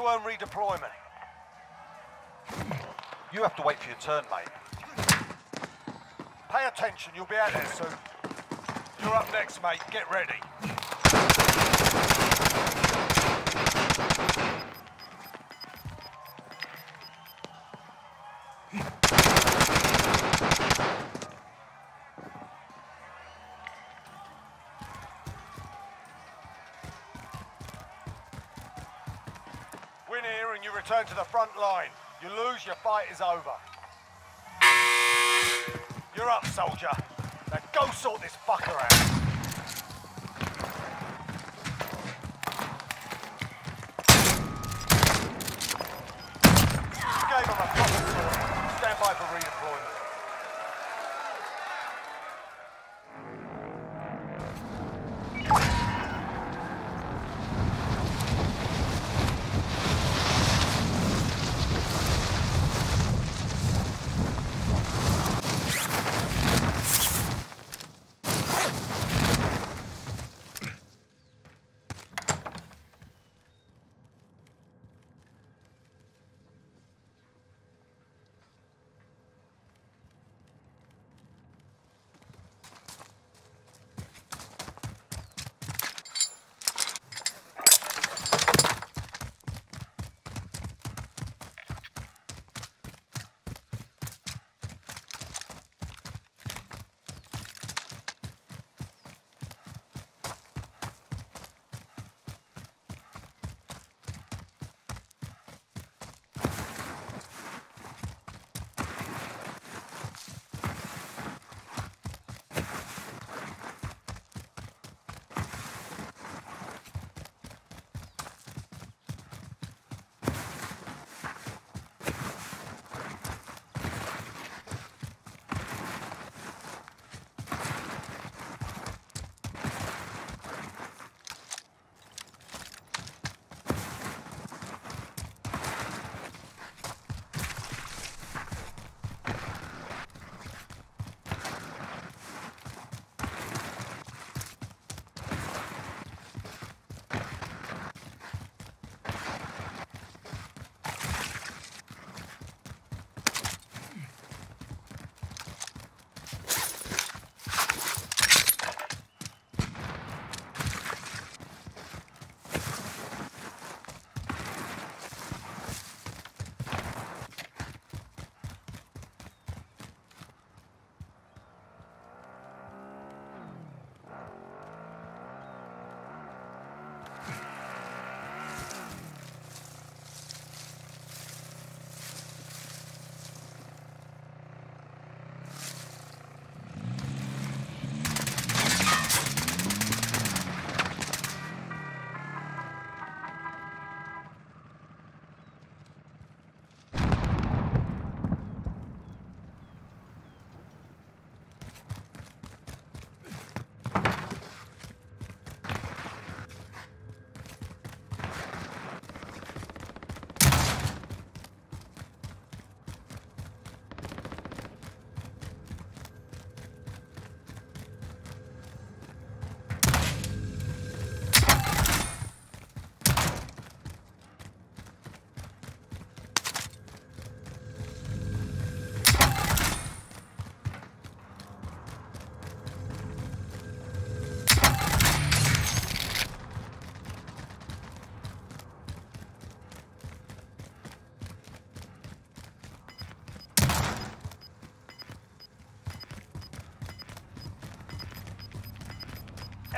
to earn redeployment. You have to wait for your turn, mate. Pay attention, you'll be out there soon. You're up next, mate. Get ready. And you return to the front line. You lose, your fight is over. You're up, soldier. Now go sort this fucker out.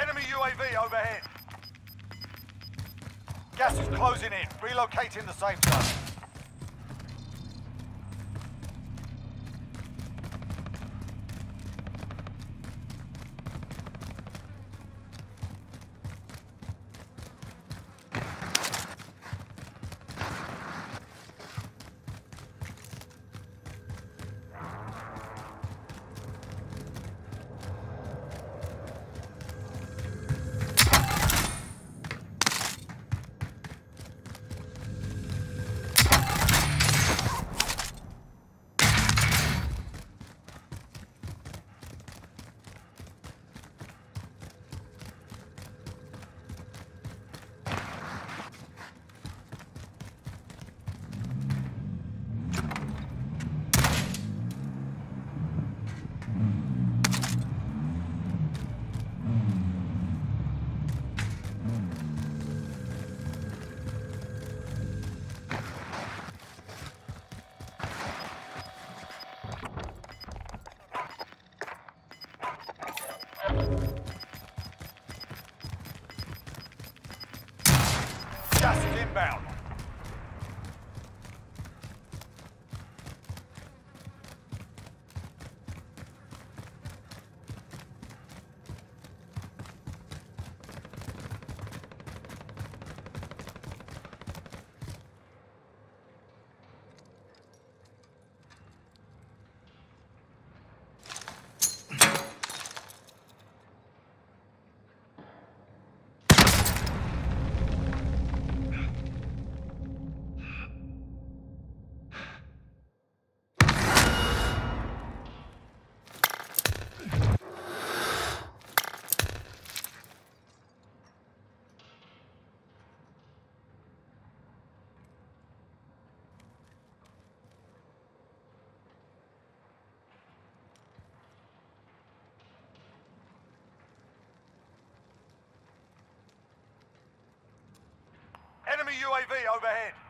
Enemy UAV overhead. Gas is closing in. Relocating the safe zone. Inbound. UAV overhead.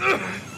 This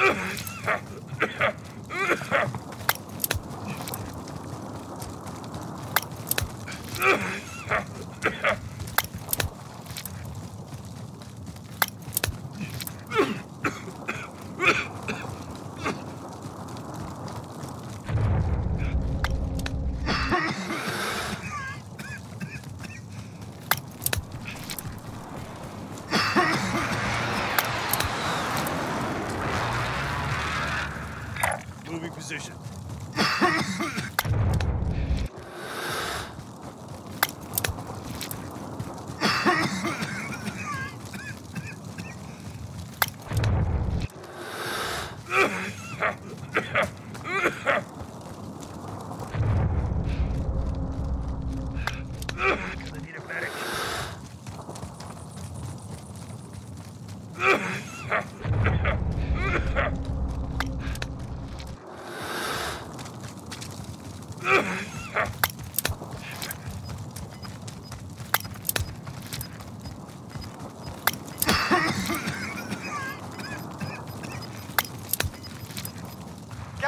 Moving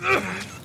Gas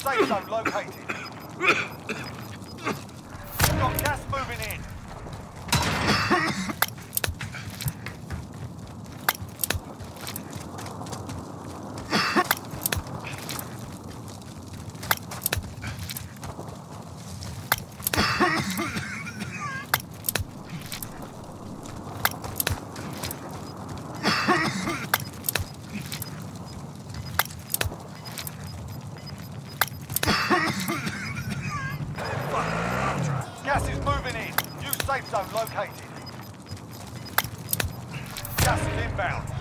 safe zone located. Got gas moving in. Gas is moving in. New safe zone located. Gas is inbound.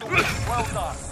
Well done.